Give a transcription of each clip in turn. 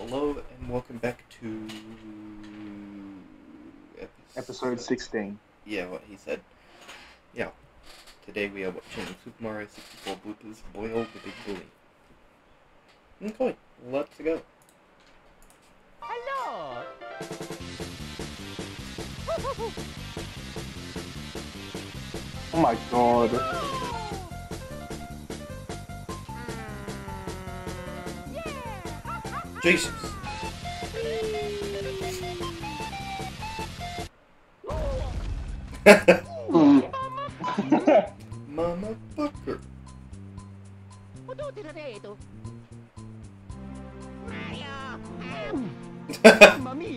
Hello and welcome back to Episode 16. Yeah, what he said. Yeah. Today we are watching Super Mario 64 bloopers Boil the Big Bully. Okay, let's go. Hello. Oh my god. Jesus! Mama fucker.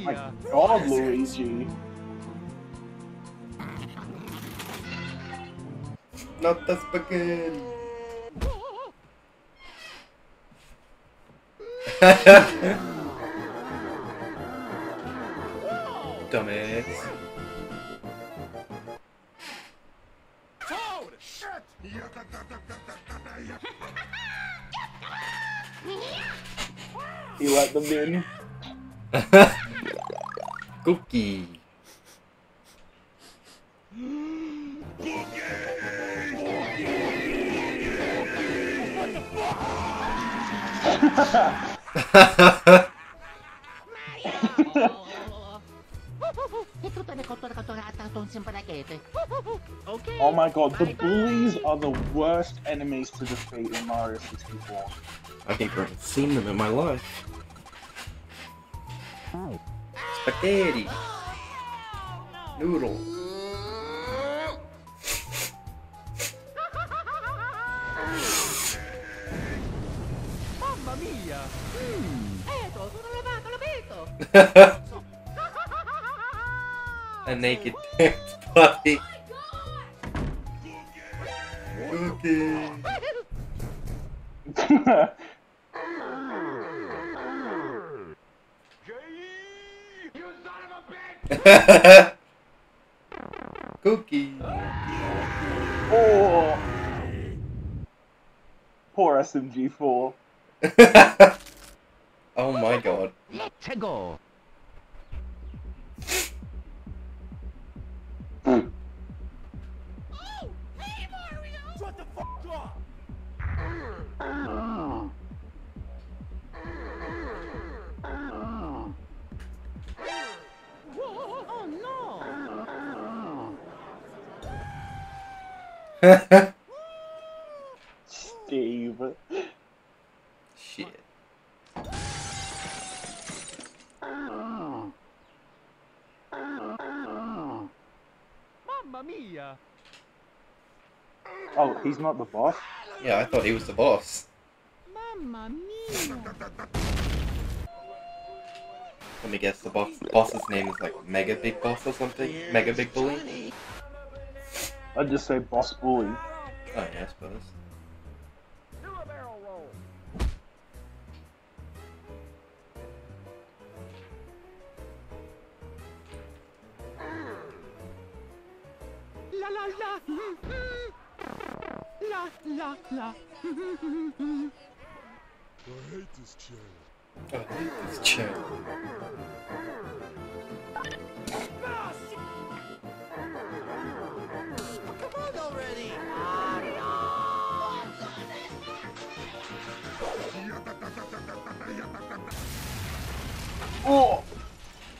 My god, Luigi. Not the spaghetti. Dumbass. He let them in. Cookie. E tutte le cotture catturate sono sempre racchette. Ok. Oh my god, the bullies are the worst enemies to defeat in Mario 64. I think I've never seen them in my life. Spaghetti. Noodle. A naked dance party. Cookie. Cookie. oh! Poor SMG4. oh my god. Let's go! Oh no! mia! Oh, he's not the boss? Yeah, I thought he was the boss. Mamma mia! Let me guess, the boss boss's name is like Mega Big Boss or something? Mega Big Bully? I'd just say boss bully. Oh yeah, I suppose. La la la! La la la! I hate this chair. Oh, I hate this chair. Come on already! Oh!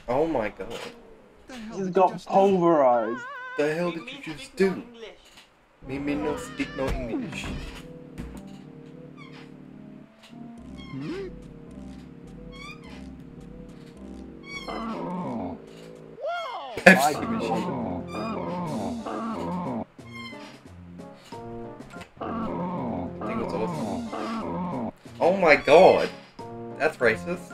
Oh my god. He's got you just pulverized. The hell did you just do? Me me no speak no English. Pepsi machine. I think it's awesome. Oh my god. That's racist.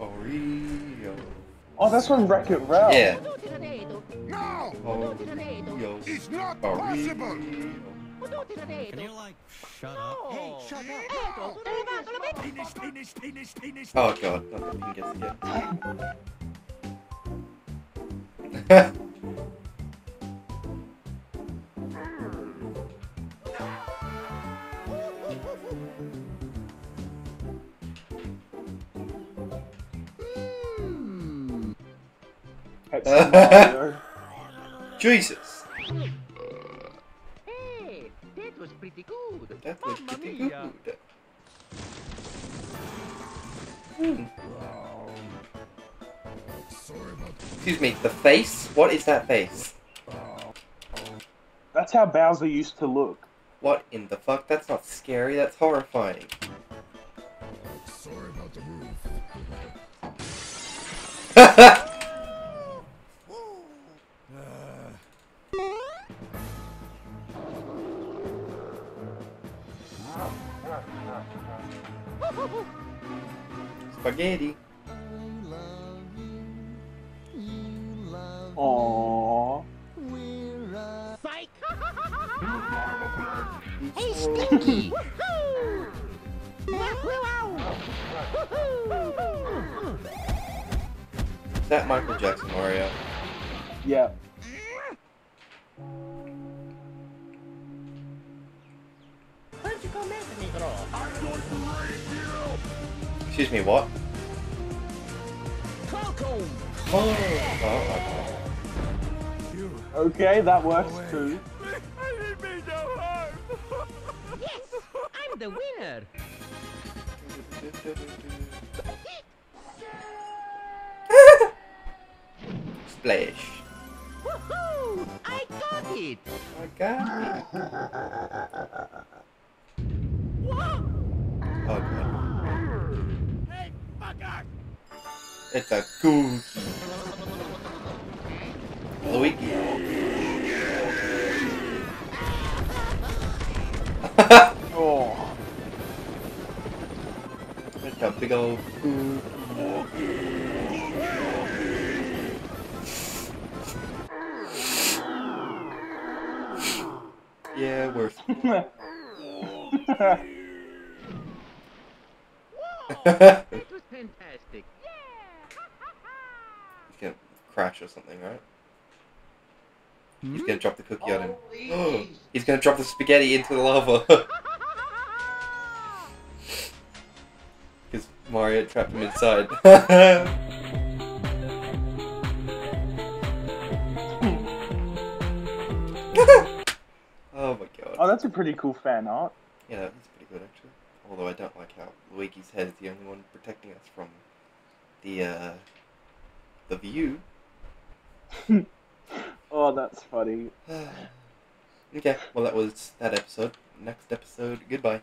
Oreo. Oh, that's from Wreck It Ralph. Yeah. No! Oreo. It's not possible! Can you like shut up? Hey, shut up! Finish, finish, finish, finish! Oh god, nothing you can guess again. Mario. Jesus! Hey, that was pretty good. That was Mamma pretty mia. good. Hmm. Excuse me, the face? What is that face? That's how Bowser used to look. What in the fuck? That's not scary, that's horrifying. sorry about the roof. Spaghetti. Aww. Psych! hey, Stinky! Is that Michael Jackson Mario? Yeah. Where'd you go, Negro? Excuse me, what? Coco! Oh, oh, You. Okay, that works too. I didn't mean no harm. Yes! I'm the winner! Splash. Woohoo! I got it! I got it. Oh god. Hey, fucker! It's a cookie. Luigi. Oh. it's a big old cookie. Yeah, worse. It was fantastic. He's gonna crash or something, right? He's gonna drop the cookie on him. He's gonna drop the spaghetti into the lava. Because Mario trapped him inside. oh my god. oh, that's a pretty cool fan art. Yeah, that's pretty good actually. Although I don't like how Luigi's head is the only one protecting us from the uh the view. Oh, that's funny. okay, well that was that episode. Next episode, goodbye.